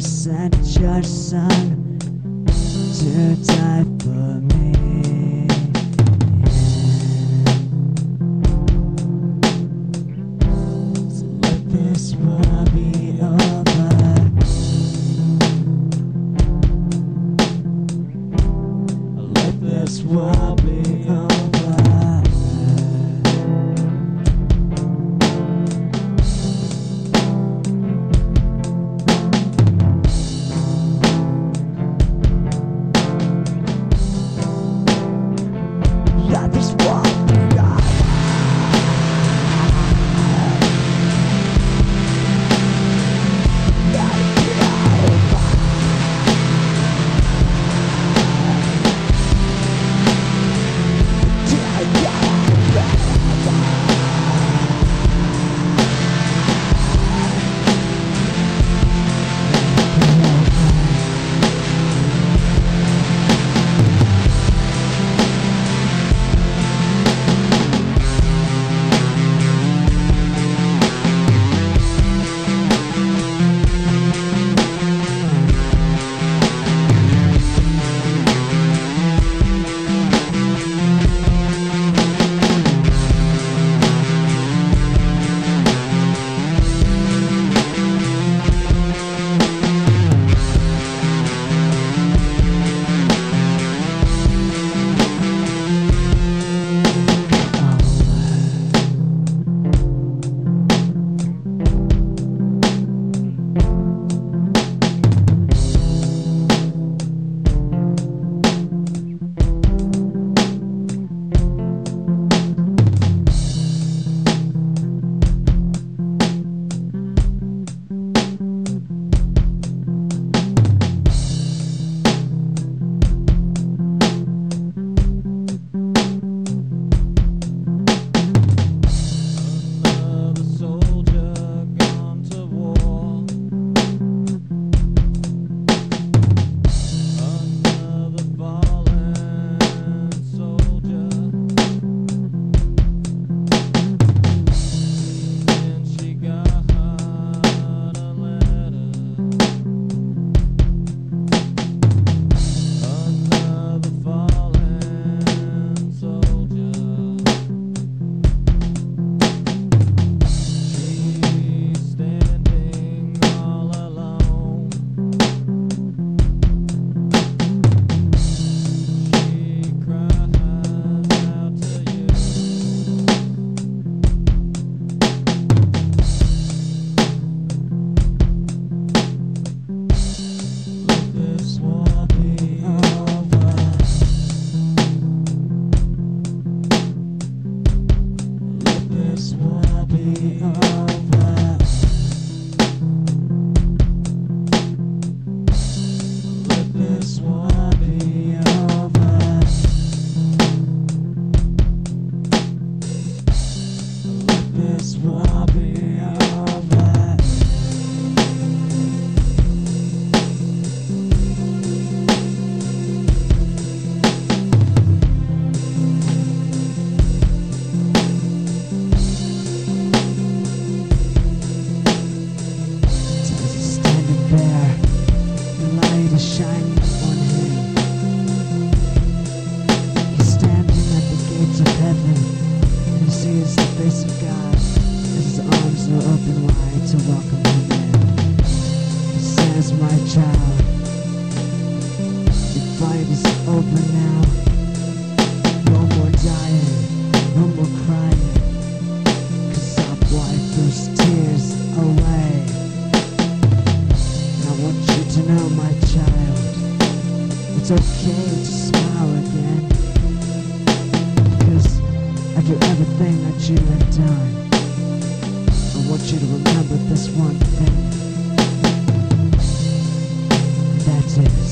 sent your son to die for me. So let this war this war fight is over now. No more dying, no more crying, cause I've wiped those tears away. I want you to know, my child, it's okay to smile again. Cause after everything that you have done. I want you to remember this one thing. That is,